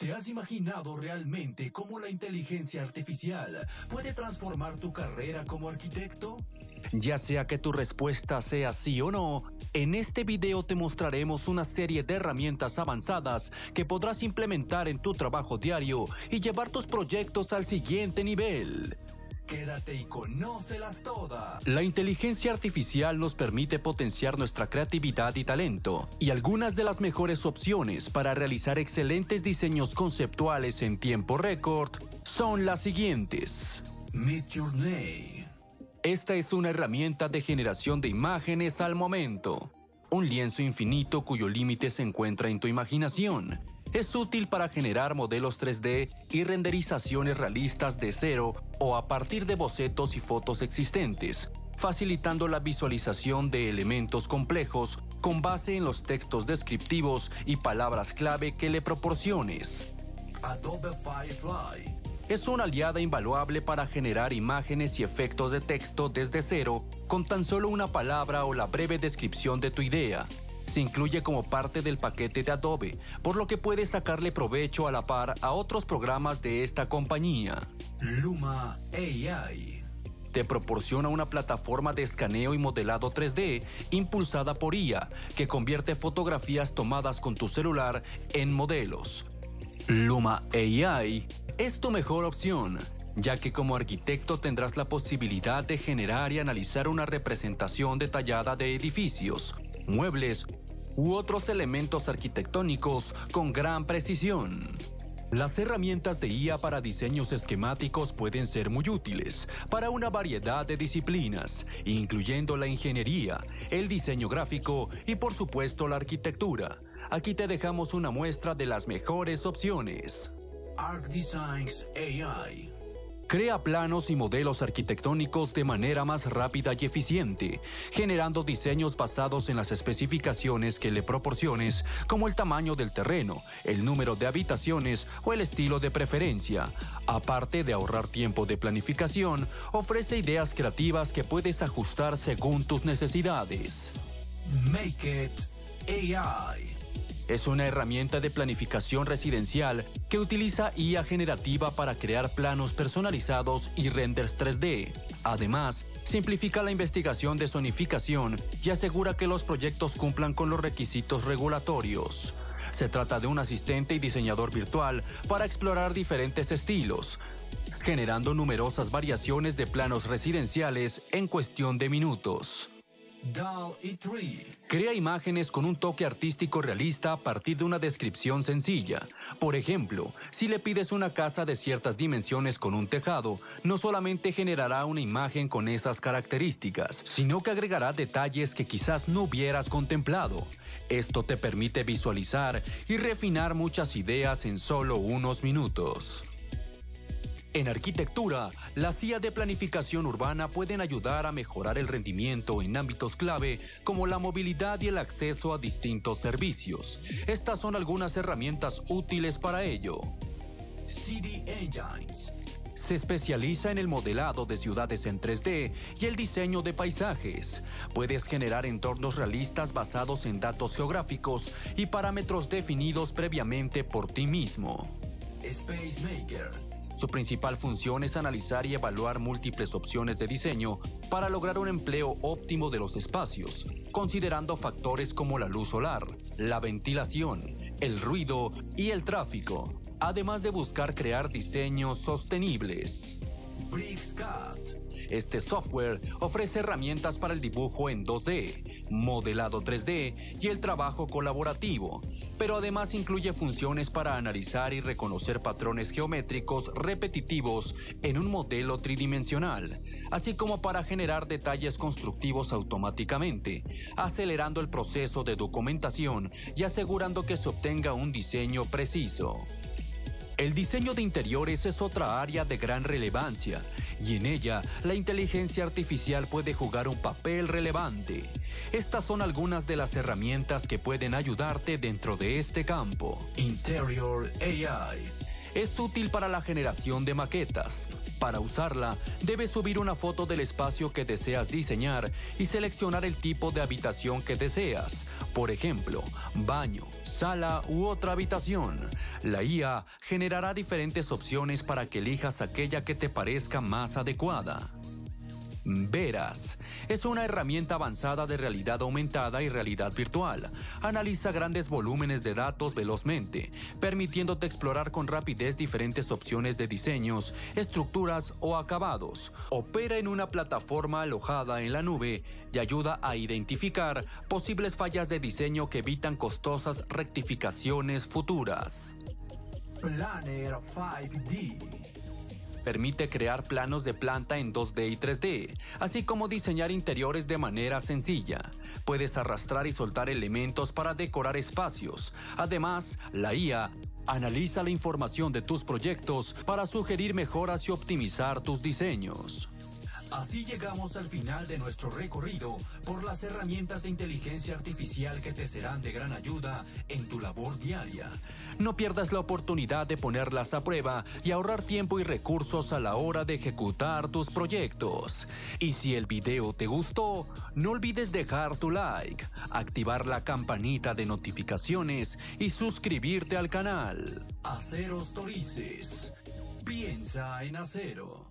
¿Te has imaginado realmente cómo la inteligencia artificial puede transformar tu carrera como arquitecto? Ya sea que tu respuesta sea sí o no, en este video te mostraremos una serie de herramientas avanzadas que podrás implementar en tu trabajo diario y llevar tus proyectos al siguiente nivel. Quédate y conócelas todas. La inteligencia artificial nos permite potenciar nuestra creatividad y talento, y algunas de las mejores opciones para realizar excelentes diseños conceptuales en tiempo récord son las siguientes. Midjourney. Esta es una herramienta de generación de imágenes al momento. Un lienzo infinito cuyo límite se encuentra en tu imaginación es útil para generar modelos 3D y renderizaciones realistas de cero o a partir de bocetos y fotos existentes, facilitando la visualización de elementos complejos con base en los textos descriptivos y palabras clave que le proporciones. Adobe Firefly. Es una aliada invaluable para generar imágenes y efectos de texto desde cero con tan solo una palabra o la breve descripción de tu idea, se incluye como parte del paquete de Adobe, por lo que puedes sacarle provecho a la par a otros programas de esta compañía. Luma AI. Te proporciona una plataforma de escaneo y modelado 3D impulsada por IA que convierte fotografías tomadas con tu celular en modelos. Luma AI es tu mejor opción, ya que como arquitecto tendrás la posibilidad de generar y analizar una representación detallada de edificios, muebles u otros elementos arquitectónicos con gran precisión. Las herramientas de IA para diseños esquemáticos pueden ser muy útiles para una variedad de disciplinas, incluyendo la ingeniería, el diseño gráfico y por supuesto la arquitectura. Aquí te dejamos una muestra de las mejores opciones. ArcDesigns AI. Crea planos y modelos arquitectónicos de manera más rápida y eficiente, generando diseños basados en las especificaciones que le proporciones, como el tamaño del terreno, el número de habitaciones o el estilo de preferencia. Aparte de ahorrar tiempo de planificación, ofrece ideas creativas que puedes ajustar según tus necesidades. Make It AI. Es una herramienta de planificación residencial que utiliza IA generativa para crear planos personalizados y renders 3D. Además, simplifica la investigación de zonificación y asegura que los proyectos cumplan con los requisitos regulatorios. Se trata de un asistente y diseñador virtual para explorar diferentes estilos, generando numerosas variaciones de planos residenciales en cuestión de minutos. DALL-E 3. Crea imágenes con un toque artístico realista a partir de una descripción sencilla. Por ejemplo, si le pides una casa de ciertas dimensiones con un tejado, no solamente generará una imagen con esas características, sino que agregará detalles que quizás no hubieras contemplado. Esto te permite visualizar y refinar muchas ideas en solo unos minutos. En arquitectura, las IA de planificación urbana pueden ayudar a mejorar el rendimiento en ámbitos clave como la movilidad y el acceso a distintos servicios. Estas son algunas herramientas útiles para ello. CD Engines. Se especializa en el modelado de ciudades en 3D y el diseño de paisajes. Puedes generar entornos realistas basados en datos geográficos y parámetros definidos previamente por ti mismo. Space Maker. Su principal función es analizar y evaluar múltiples opciones de diseño para lograr un empleo óptimo de los espacios, considerando factores como la luz solar, la ventilación, el ruido y el tráfico, además de buscar crear diseños sostenibles. BricsCAD. Este software ofrece herramientas para el dibujo en 2D, modelado 3D y el trabajo colaborativo, pero además incluye funciones para analizar y reconocer patrones geométricos repetitivos en un modelo tridimensional, así como para generar detalles constructivos automáticamente, acelerando el proceso de documentación y asegurando que se obtenga un diseño preciso. El diseño de interiores es otra área de gran relevancia y en ella la inteligencia artificial puede jugar un papel relevante. Estas son algunas de las herramientas que pueden ayudarte dentro de este campo. Interior AI. Es útil para la generación de maquetas. Para usarla, debes subir una foto del espacio que deseas diseñar y seleccionar el tipo de habitación que deseas. Por ejemplo, baño, sala u otra habitación. La IA generará diferentes opciones para que elijas aquella que te parezca más adecuada. Veras es una herramienta avanzada de realidad aumentada y realidad virtual. Analiza grandes volúmenes de datos velozmente, permitiéndote explorar con rapidez diferentes opciones de diseños, estructuras o acabados. Opera en una plataforma alojada en la nube y ayuda a identificar posibles fallas de diseño que evitan costosas rectificaciones futuras. Planner 5D Permite crear planos de planta en 2D y 3D, así como diseñar interiores de manera sencilla. Puedes arrastrar y soltar elementos para decorar espacios. Además, la IA analiza la información de tus proyectos para sugerir mejoras y optimizar tus diseños. Así llegamos al final de nuestro recorrido por las herramientas de inteligencia artificial que te serán de gran ayuda en labor diaria. No pierdas la oportunidad de ponerlas a prueba y ahorrar tiempo y recursos a la hora de ejecutar tus proyectos. Y si el video te gustó, no olvides dejar tu like, activar la campanita de notificaciones y suscribirte al canal. Aceros Torices. Piensa en acero.